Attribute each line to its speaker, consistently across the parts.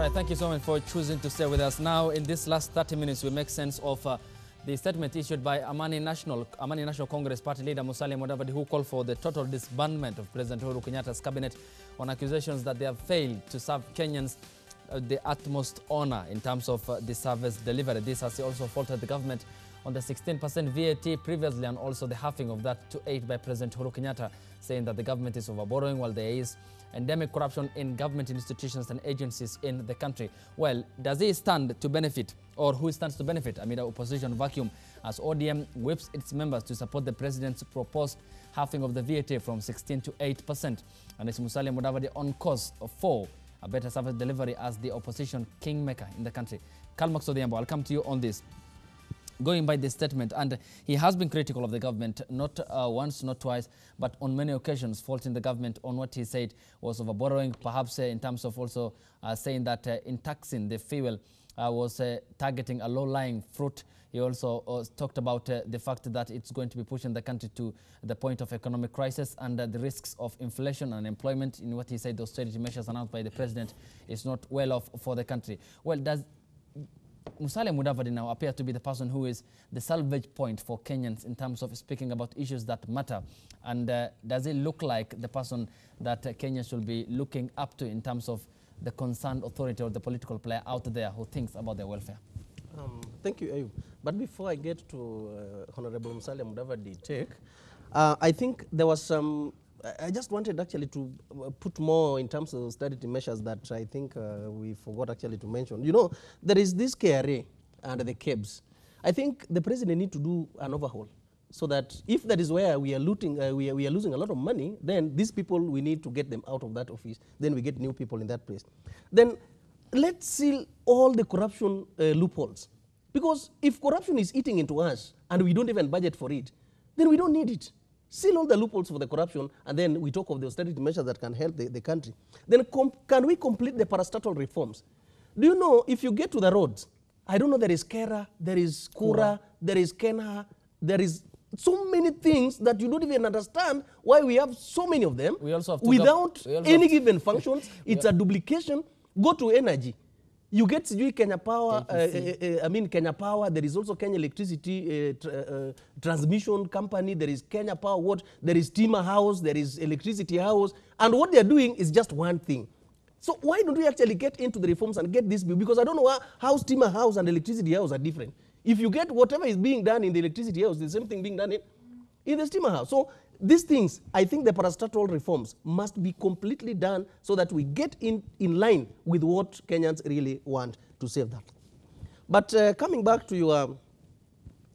Speaker 1: right, thank you so much for choosing to stay with us. Now, in this last 30 minutes, we make sense of uh, the statement issued by Amani National, Amani National Congress Party leader Musalia Mudavadi, who called for the total disbandment of President Uhuru Kenyatta's cabinet on accusations that they have failed to serve Kenyans uh, the utmost honor in terms of uh, the service delivery. This has also faulted the government on the 16% VAT previously and also the halving of that to 8 by President Uhuru Kenyatta, saying that the government is overborrowing while there is endemic corruption in government institutions and agencies in the country. Well, does he stand to benefit or who stands to benefit amid the opposition vacuum as ODM whips its members to support the president's proposed halving of the VAT from 16 to 8%? And is Musalia Mudavadi on course for a better service delivery as the opposition kingmaker in the country? Kalmax Odhiambo, I'll come to you on this going by this statement, and he has been critical of the government, not uh, once, not twice, but on many occasions, faulting the government on what he said was over borrowing, perhaps uh, in terms of also uh, saying that uh, in taxing the fuel uh, was uh, targeting a low-lying fruit. He also talked about the fact that it's going to be pushing the country to the point of economic crisis and the risks of inflation and employment. In what he said, the austerity measures announced by the president is not well off for the country. Well, does Musalia Mudavadi now appear to be the person who is the salvage point for Kenyans in terms of speaking about issues that matter. And uh, does it look like the person that uh, Kenyans should be looking up to in terms of the concerned authority or the political player out there who thinks about their welfare?
Speaker 2: Um, thank you, Ayub. But before I get to uh, Honorable Musalia Mudavadi take, uh, I think there was some. I- just wanted actually to uh, put more in terms of austerity measures that I think uh, we forgot actually to mention. You know, there is this KRA and the KEBS. I think the president need to do an overhaul so that if that is where we are looting, uh, we, are, we are losing a lot of money, then these people we need to get them out of that office. Then we get new people in that place. Then let's seal all the corruption uh, loopholes. Because if corruption is eating into us and we don't even budget for it, then we don't need it. Seal all the loopholes for the corruption, and then we talk of the austerity measures that can help the, the country. Then can we complete the parastatal reforms? Do you know if you get to the roads, I don't know, there is KeRRA, there is KURA, there is KeNHA, there is so many things that you don't even understand why we have so many of them
Speaker 1: We also have
Speaker 2: without
Speaker 1: gov- we also
Speaker 2: any given functions. It's a duplication. Go to energy. You get sijui Kenya Power, uh, uh, I mean Kenya Power, there is also Kenya Electricity uh, tr- uh, Transmission Company, there is Kenya Power What, there is Stima House, there is Electricity House, and what they're doing is just one thing. So why don't we actually get into the reforms and get this bill? Because I don't know how, how Stima House and Electricity House are different. If you get whatever is being done in the Electricity House, the same thing being done in, in the Stima House. So these things, I think the parastatal reforms must be completely done so that we get in, in line with what Kenyans really want to save that. But uh, coming back to your,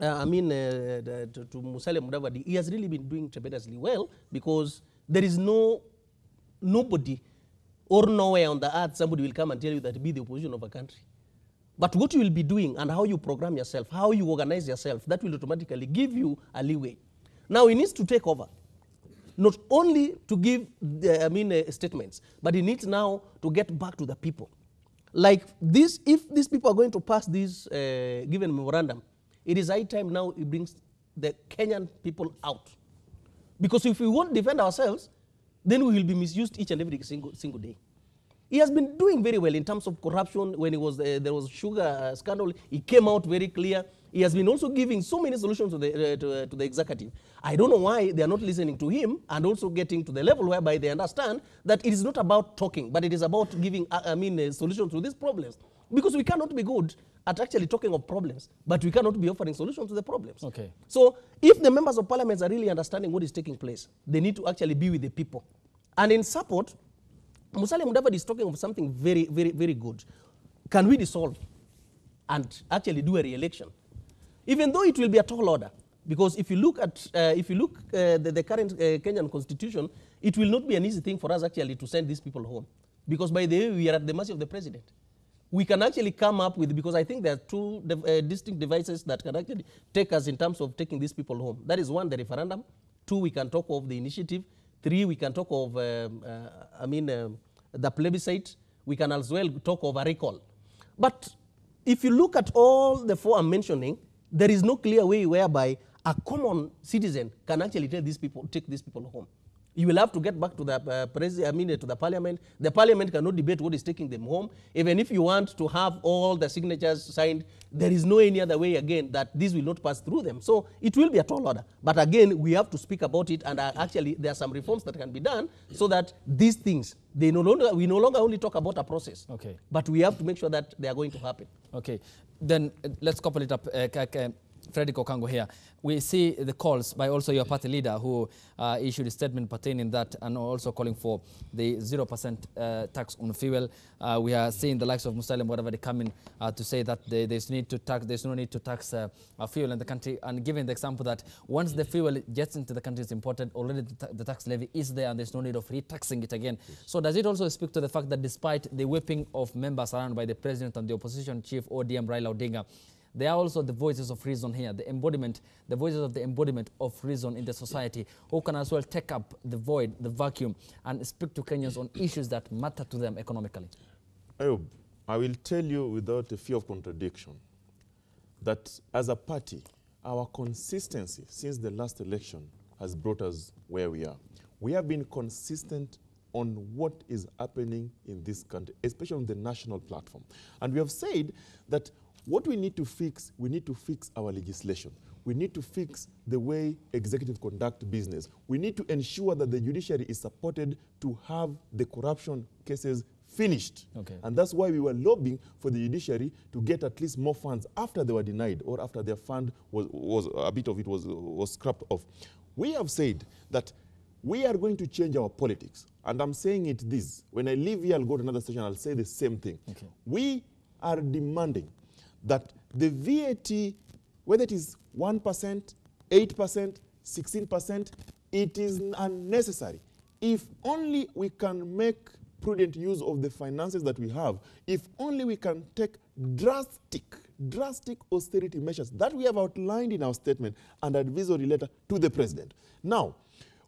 Speaker 2: uh, I mean, uh, the, to, to Musalia Mudavadi, he has really been doing tremendously well because there is no nobody or nowhere on the earth somebody will come and tell you that be the opposition of a country. But what you will be doing and how you program yourself, how you organize yourself, that will automatically give you a leeway. Now he needs to take over, not only to give, the, I mean, uh, statements, but he needs now to get back to the people. Like this, if these people are going to pass this uh, given memorandum, it is high time now he brings the Kenyan people out. Because if we won't defend ourselves, then we will be misused each and every single, single day. He has been doing very well in terms of corruption. When it was, uh, there was sugar uh, scandal, he came out very clear. He has been also giving so many solutions to the, uh, to, uh, to the executive. I don't know why they are not listening to him and also getting to the level whereby they understand that it is not about talking, but it is about giving, uh, I mean, uh, solutions to these problems. Because we cannot be good at actually talking of problems, but we cannot be offering solutions to the problems.
Speaker 1: Okay.
Speaker 2: So if the members of parliament are really understanding what is taking place, they need to actually be with the people. And in support, Musalia Mudavadi is talking of something very, very, very good. Can we dissolve and actually do a re-election? Even though it will be a tall order, because if you look at, uh, if you look uh, the, the current uh, Kenyan constitution, it will not be an easy thing for us actually to send these people home, because by the way we are at the mercy of the president. We can actually come up with because I think there are two dev- uh, distinct devices that can actually take us in terms of taking these people home. That is one, the referendum. Two, we can talk of the initiative. Three, we can talk of, um, uh, I mean, um, the plebiscite. We can as well talk of a recall. But if you look at all the four I'm mentioning, there is no clear way whereby a common citizen can actually take these people, take these people home. You will have to get back to the uh, president, I mean, uh, to the parliament. The parliament cannot debate what is taking them home. Even if you want to have all the signatures signed, there is no any other way again that this will not pass through them. So it will be a tall order. But again, we have to speak about it, and uh, actually, there are some reforms that can be done so that these things, they no longer, we no longer only talk about a process,
Speaker 1: Okay.
Speaker 2: but we have to make sure that they are going to happen.
Speaker 1: Okay, then uh, let's couple it up. Fredrick Okango here. We see the calls by also your party leader who uh, issued a statement pertaining that and also calling for the 0% uh, tax on fuel. Uh, we are seeing the likes of Musalim, whatever they come in uh, to say that they, there's, need to tax, there's no need to tax uh, uh, fuel in the country and giving the example that once the fuel gets into the country, it's imported, already the, ta- the tax levy is there and there's no need of re-taxing it again. So does it also speak to the fact that despite the whipping of members around by the president and the opposition chief ODM Raila Odinga, they are also the voices of reason here, the embodiment, the voices of the embodiment of reason in the society, who can as well take up the void, the vacuum, and speak to Kenyans on issues that matter to them economically.
Speaker 3: Ayub, I will tell you without a fear of contradiction that as a party, our consistency since the last election has brought us where we are. We have been consistent on what is happening in this country, especially on the national platform. And we have said that what we need to fix, we need to fix our legislation. We need to fix the way executive conduct business. We need to ensure that the judiciary is supported to have the corruption cases finished.
Speaker 1: Okay.
Speaker 3: And that's why we were lobbying for the judiciary to get at least more funds after they were denied or after their fund was, was a bit of it was, was scrapped off. We have said that we are going to change our politics. And I'm saying it this. When I leave here, I'll go to another station, I'll say the same thing.
Speaker 1: Okay.
Speaker 3: We are demanding that the VAT, whether it is 1%, 8%, 16%, it is unnecessary. If only we can make prudent use of the finances that we have, if only we can take drastic, drastic austerity measures that we have outlined in our statement and advisory letter to the president. Now,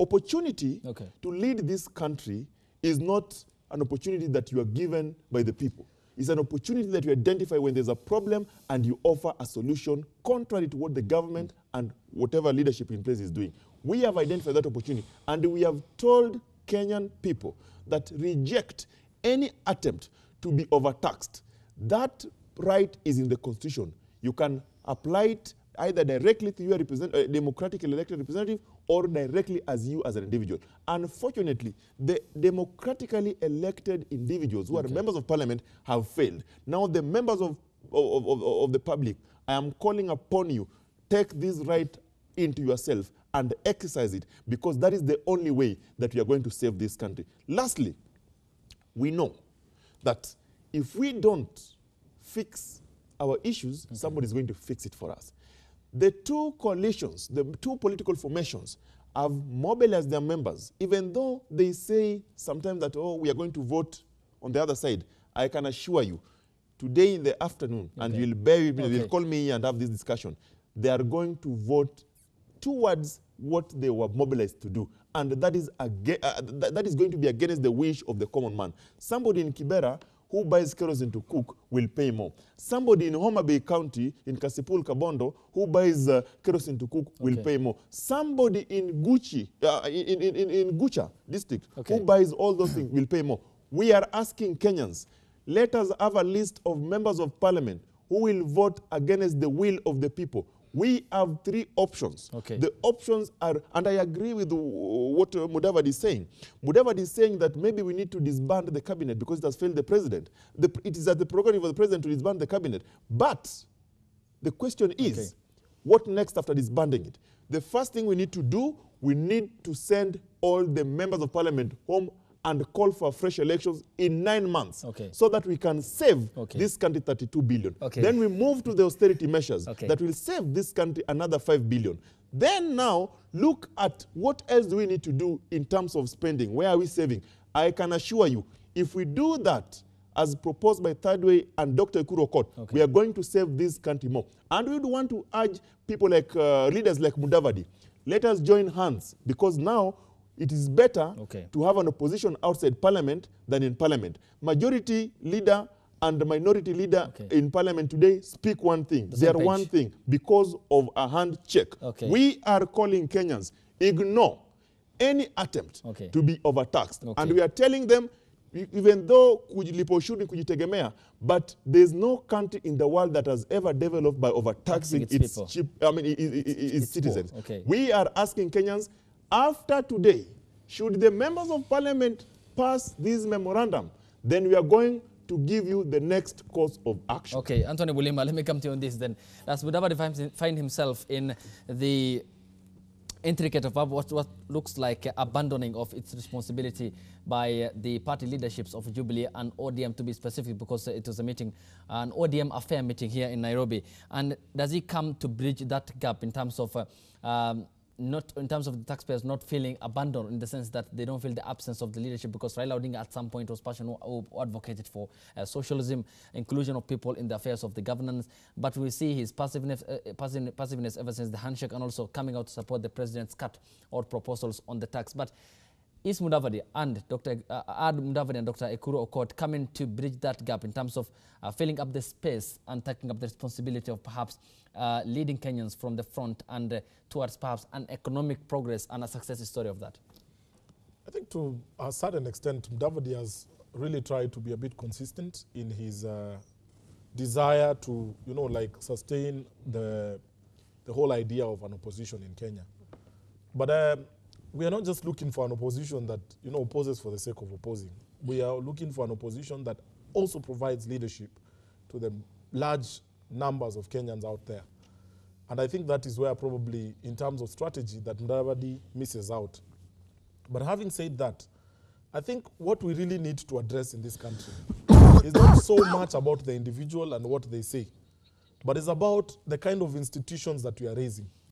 Speaker 3: opportunity
Speaker 1: Okay.
Speaker 3: to lead this country is not an opportunity that you are given by the people. It's an opportunity that you identify when there's a problem and you offer a solution contrary to what the government and whatever leadership in place is doing. We have identified that opportunity and we have told Kenyan people that reject any attempt to be overtaxed. That right is in the constitution. You can apply it either directly to your uh, democratically elected representative or directly as you as an individual. Unfortunately, the democratically elected individuals who are members of parliament have failed. Now, the members of, of, of, of the public, I am calling upon you, take this right into yourself and exercise it because that is the only way that we are going to save this country. Lastly, we know that if we don't fix our issues, somebody is going to fix it for us. The two coalitions, the two political formations, have mobilized their members, even though they say sometimes that, oh, we are going to vote on the other side. I can assure you, today in the afternoon, and you'll bear with me,
Speaker 1: Okay.
Speaker 3: they'll call me and have this discussion, they are going to vote towards what they were mobilized to do. And that is, uh, th that is going to be against the wish of the common man. Somebody in Kibera who buys kerosene to cook will pay more. Somebody in Homa Bay County, in Kasipul Kabondo, who buys uh, kerosene to cook will
Speaker 1: Okay.
Speaker 3: pay more. Somebody in Gucci, uh, in, in, in, in Gucha district,
Speaker 1: Okay.
Speaker 3: who buys all those things will pay more. We are asking Kenyans, let us have a list of members of parliament who will vote against the will of the people. We have three options.
Speaker 1: Okay.
Speaker 3: The options are, and I agree with what uh, Mudavadi is saying. Mudavadi is saying that maybe we need to disband the cabinet because it has failed the president. The, it is at the prerogative of the president to disband the cabinet. But the question is,
Speaker 1: Okay.
Speaker 3: what next after disbanding it? The first thing we need to do, we need to send all the members of parliament home and call for fresh elections in nine months
Speaker 1: Okay.
Speaker 3: so that we can save
Speaker 1: Okay.
Speaker 3: this country 32 billion.
Speaker 1: Okay.
Speaker 3: Then we move to the austerity measures that will save this country another 5 billion. Then now look at what else do we need to do in terms of spending? Where are we saving? I can assure you, if we do that as proposed by Third Way and Dr. Ekuru Aukot,
Speaker 1: Okay.
Speaker 3: we are going to save this country more. And we would want to urge people like uh, leaders like Mudavadi, let us join hands because now it is better
Speaker 1: Okay.
Speaker 3: to have an opposition outside parliament than in parliament. Majority leader and minority leader
Speaker 1: Okay.
Speaker 3: in parliament today speak one thing.
Speaker 1: The
Speaker 3: They are one thing because of a handshake.
Speaker 1: Okay.
Speaker 3: We are calling Kenyans, ignore any attempt to be overtaxed. And we are telling them, even though kulipa ushuru ni kujitegemea, but there's no country in the world that has ever developed by overtaxing
Speaker 1: its
Speaker 3: its, cheap, I mean, i- i- i- its, citizens. We are asking Kenyans, after today, should the members of parliament pass this memorandum, then we are going to give you the next course of action.
Speaker 1: Okay, Anthony Bulima, let me come to you on this then. Does Mudavadi find, himself in the intricate of what, what looks like abandoning of its responsibility by the party leaderships of Jubilee and ODM to be specific because it was a meeting, an ODM affair meeting here in Nairobi. And does he come to bridge that gap in terms of uh, um, not in terms of the taxpayers not feeling abandoned in the sense that they don't feel the absence of the leadership because Raila Odinga at some point was passionate who who advocated for uh, socialism, inclusion of people in the affairs of the governance. But we see his passiveness, uh, passive, passiveness ever since the handshake and also coming out to support the president's cut or proposals on the tax. But is Mudavadi and Dr. Uh, Ad Mudavadi and Dr. Ekuru Aukot coming to bridge that gap in terms of uh, filling up the space and taking up the responsibility of perhaps uh, leading Kenyans from the front and uh, towards perhaps an economic progress and a success story of that?
Speaker 4: I think to a certain extent, Mudavadi has really tried to be a bit consistent in his uh, desire to, you know, like sustain the, the whole idea of an opposition in Kenya. But um, we are not just looking for an opposition that, you know, opposes for the sake of opposing. We are looking for an opposition that also provides leadership to the large numbers of Kenyans out there. And I think that is where probably, in terms of strategy, that Mudavadi misses out. But having said that, I think what we really need to address in this country is not so much about the individual and what they say, but it's about the kind of institutions that we are raising.